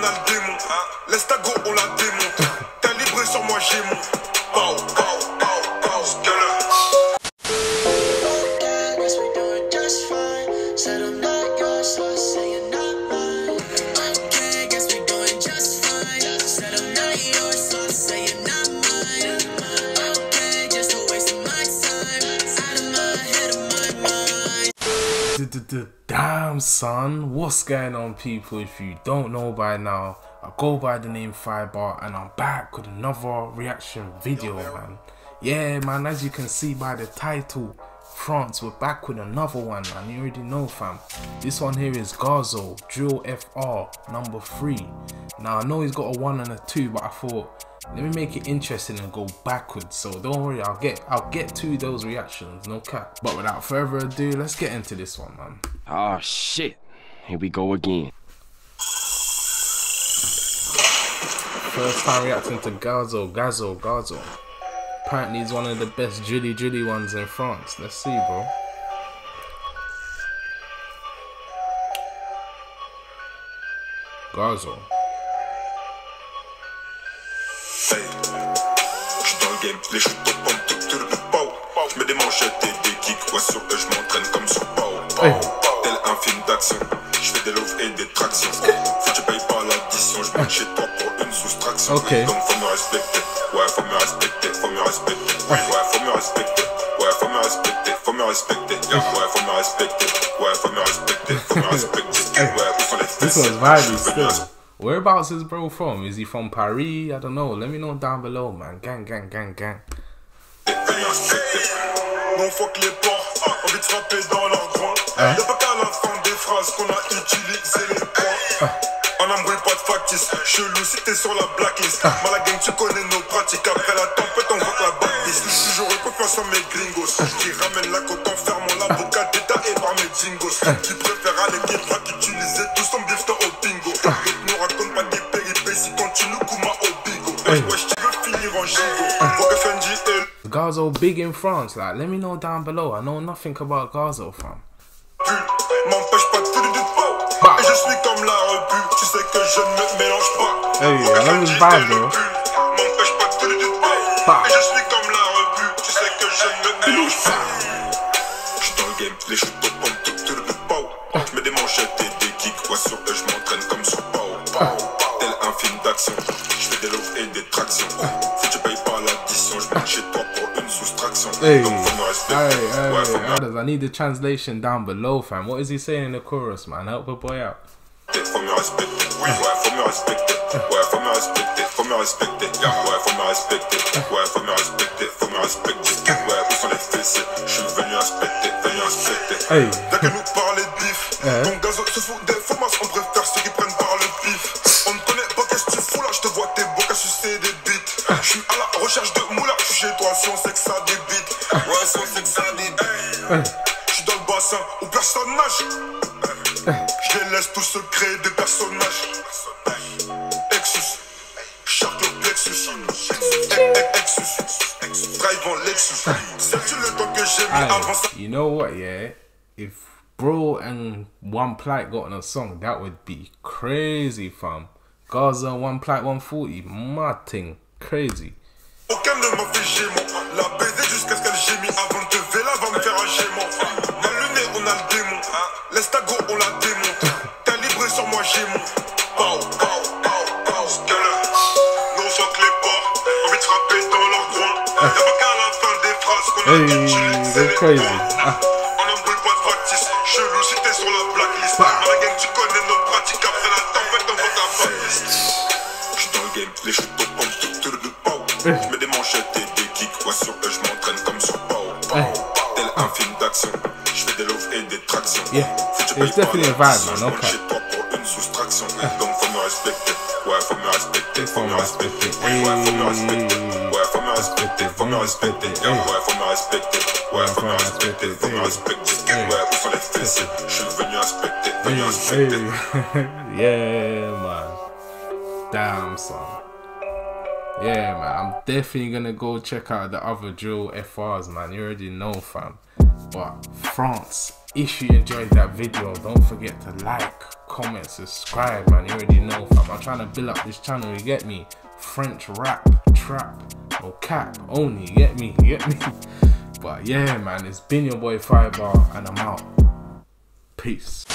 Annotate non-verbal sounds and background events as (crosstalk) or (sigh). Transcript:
on a le démon. Laisse ta go, on la démonte. T'es libre sur moi, j'ai mon. Pow, pow, pow, pow, skeller. Guess we doing just fine. Said I'm not yours, so I say you're not mine. Okay, guess we doing just fine. Said I'm not yours, so I say you're not mine. Okay, just a waste of my time. Out of my head, of my mind. Damn, son, what's going on, people? If you don't know by now, I go by the name Fibre, and I'm back with another reaction video, man. Yeah, man, as you can see by the title, France, we're back with another one, man. You already know, fam. This one here is Gazo, Drill FR, number three. Now, I know he's got a one and a two, but I thought, let me make it interesting and go backwards. So don't worry, I'll get I'll get to those reactions, no cap. But without further ado, let's get into this one, man. Oh shit. Here we go again. First time reacting to Gazo, Gazo, Gazo. Apparently he's one of the best drilly drilly ones in France. Let's see, bro. Gazo. Hey. J'suis dans le game, les shoots au pompe, tout tour de pow. J'mets des manchettes et des kicks, ouais, sur eux, j'm'entraîne comme sur pow. Hey. Tel un film d'action, j'fais des loaves et des tractions. Faut que tu payes pas l'addition, j'monte chez toi pour une soustraction. Ok. Donc faut me respecter, ouais, faut me respecter, faut me respecter. Ouais, faut me respecter, ouais, faut me respecter, faut me respecter. Yeah, ouais, faut me respecter, ouais, faut me respecter, faut me (laughs) respecter. Ouais, This vibey J'suis venu still. Whereabouts is bro from? Is he from Paris? I don't know. Let me know down below, man. Gang, gang, gang, gang. Hein? On n'embrouille pas de factice, chelou si t'es sur la blacklist. Mal la gang, tu connais nos pratiques. Après la tempête, on voit la bâtisse. J'aurai confiance en mes gringos. Qui ramène la côte en fermant l'avocat d'État et par mes jingos. Qui préfère aller qui va Gazo big in France. Like, let me know down below. I know nothing about Gazo, fam. Bah. Et je suis comme la tu sais que je ne me mélange pas. Hey, I love his vibe, bro. M'empêche pas de filer du pau. Bah. Et je suis comme la repu, tu sais que je ne me mélange pas. J'suis dans le game, les shoots au pompe, tout tour de pau. J'mets des manchettes et des kicks, ouais, sur eux, j'm'entraîne comme sur pau. Tel un film d'action, j'fais des loaves et des tractions. Faut que tu payes pas l'addition, j'monte chez toi pour une soustraction. Hey, Donc faut me respecter. hey, Ouais, hey, me others, I need the translation down below, fam. What is he saying in the chorus, man? Help a boy out. Faut me respecter, oui, ouais, faut me respecter, ouais, faut me respecter, faut me respecter, yeah, ouais, faut me respecter, ouais, faut me respecter, faut me respecter, ouais, où sont les je suis venu inspecter, venu inspecter. Hey. Eh. Je suis dans le bassin où personne nage. Eh. Je les laisse tous se créer des personnages. Exus, Shark le Plexus, Exus, Drive Lexus. Eh. Sais-tu le temps que j'ai mis avant ça? you know what, yeah? If Bro and One Plight got on a song, that would be crazy, fam. Gazo, One Plight, 140, mad thing. Crazy. Aucun ne m'a fait gémant. La baiser jusqu'à ce qu'elle gémit. Avant gémant. Dans le nez, on a le démon. Laisse ta go, on la démonte. T'es libre sur moi, j'ai mon. Pow, pow, pow, pow. Non, fuck les porcs. Envie de frapper dans leur groin. Y'a pas qu'à la fin des phrases qu'on a Hey, crazy. D'action, j'fais des loaves et des tractions. Yeah, it's definitely a vibe, man, okay. chez toi pour une soustraction. Donc faut me respecter, ouais faut me respecter, faut me respecter. Ouais faut me respecter, ouais faut me respecter, faut me respecter. Yeah, Ouais faut me respecter, ouais faut me respecter, faut me respecter. Ouais où sont les j'suis venu inspecter, venu inspecter. Yeah, man. Damn, son. Yeah, man. I'm definitely gonna go check out the other drill FRs, man. You already know, fam. But France, if you enjoyed that video, don't forget to like, comment, subscribe, man. You already know, fam. I'm trying to build up this channel. You get me? French rap, trap, no cap only. You get me? You get me? (laughs) But yeah, man, it's been your boy Fibre, and I'm out. Peace.